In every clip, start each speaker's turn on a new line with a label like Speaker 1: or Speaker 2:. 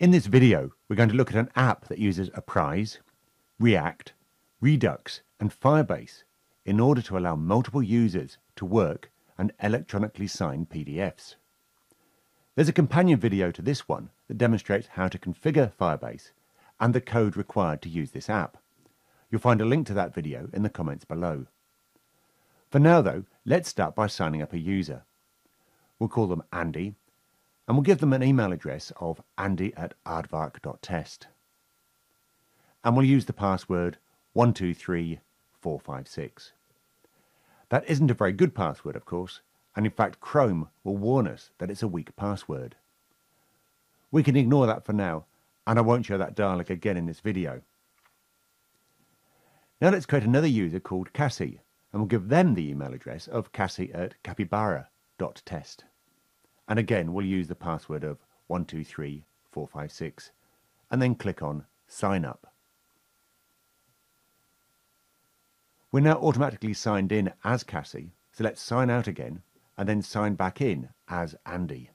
Speaker 1: In this video, we're going to look at an app that uses Apryse, React, Redux and Firebase in order to allow multiple users to work and electronically sign PDFs. There's a companion video to this one that demonstrates how to configure Firebase and the code required to use this app. You'll find a link to that video in the comments below. For now though, let's start by signing up a user. We'll call them Andy and we'll give them an email address of andy at aardvark.test. And we'll use the password 123456. That isn't a very good password, of course, and in fact Chrome will warn us that it's a weak password. We can ignore that for now, and I won't show that dialog again in this video. Now let's create another user called Cassie, and we'll give them the email address of cassie at capybara.test. And again, we'll use the password of 123456, and then click on Sign Up. We're now automatically signed in as Cassie, so let's sign out again and then sign back in as Andy.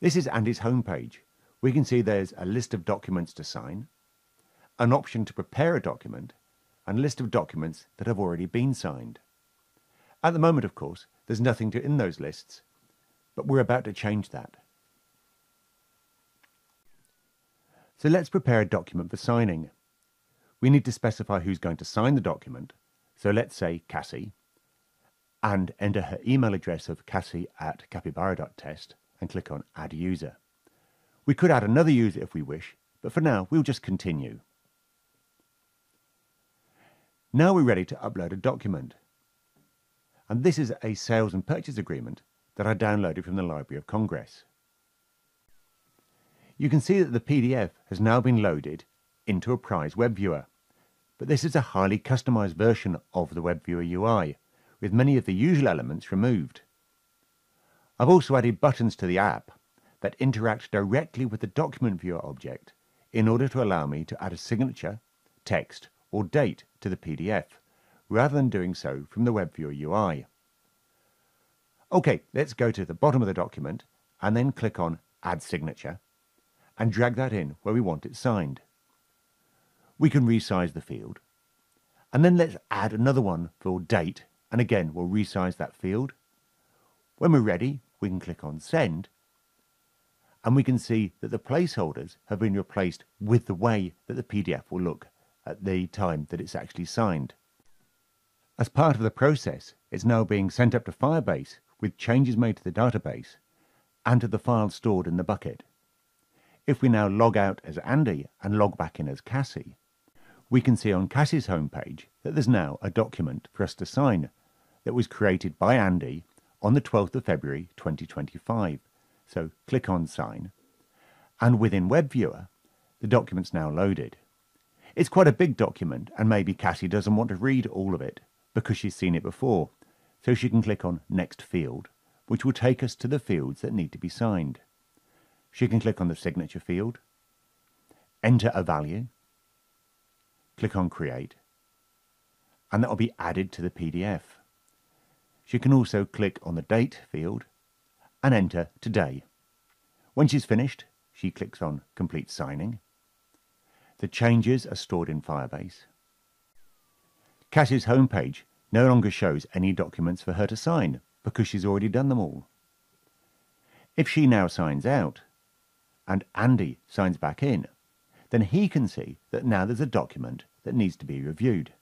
Speaker 1: This is Andy's homepage. We can see there's a list of documents to sign, an option to prepare a document, and a list of documents that have already been signed. At the moment, of course, there's nothing to in those lists, but we're about to change that. So let's prepare a document for signing we need to specify who's going to sign the document. So let's say Cassie, and enter her email address of cassie at capybara.test and click on Add User. We could add another user if we wish, but for now we'll just continue. Now we're ready to upload a document. And this is a sales and purchase agreement that I downloaded from the Library of Congress. You can see that the PDF has now been loaded into Apryse web viewer. But this is a highly customized version of the web viewer UI, with many of the usual elements removed. I've also added buttons to the app that interact directly with the document viewer object in order to allow me to add a signature, text, or date to the PDF, rather than doing so from the web viewer UI. Okay, let's go to the bottom of the document and then click on Add Signature and drag that in where we want it signed we can resize the field. And then let's add another one for date. And again, we'll resize that field. When we're ready, we can click on send. And we can see that the placeholders have been replaced with the way that the PDF will look at the time that it's actually signed. As part of the process, it's now being sent up to Firebase with changes made to the database and to the files stored in the bucket. If we now log out as Andy and log back in as Cassie, we can see on Cassie's homepage that there's now a document for us to sign that was created by Andy on the 12th of February 2025. So click on Sign. And within WebViewer, the document's now loaded. It's quite a big document, and maybe Cassie doesn't want to read all of it because she's seen it before. So she can click on Next Field, which will take us to the fields that need to be signed. She can click on the signature field, enter a value, click on Create, and that will be added to the PDF. She can also click on the Date field and enter Today. When she's finished, she clicks on Complete Signing. The changes are stored in Firebase. Cassie's homepage no longer shows any documents for her to sign because she's already done them all. If she now signs out, and Andy signs back in, then he can see that now there's a document that needs to be reviewed.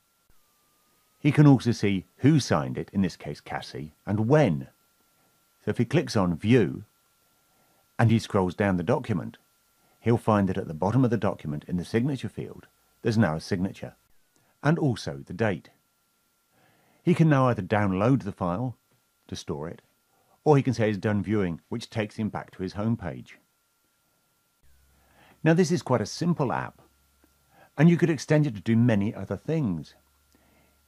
Speaker 1: He can also see who signed it, in this case Cassie, and when. So if he clicks on View and he scrolls down the document, he'll find that at the bottom of the document in the signature field, there's now a signature, and also the date. He can now either download the file to store it, or he can say he's done viewing, which takes him back to his home page. Now this is quite a simple app, and you could extend it to do many other things.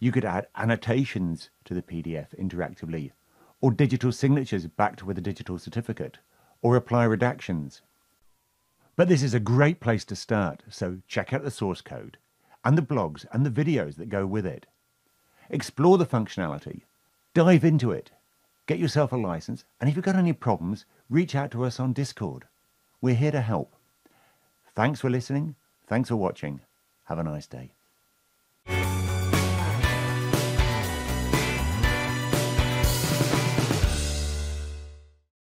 Speaker 1: You could add annotations to the PDF interactively, or digital signatures backed with a digital certificate, or apply redactions. But this is a great place to start, so check out the source code, and the blogs and the videos that go with it. Explore the functionality, dive into it, get yourself a license, and if you've got any problems, reach out to us on Discord. We're here to help. Thanks for listening. Thanks for watching. Have a nice day.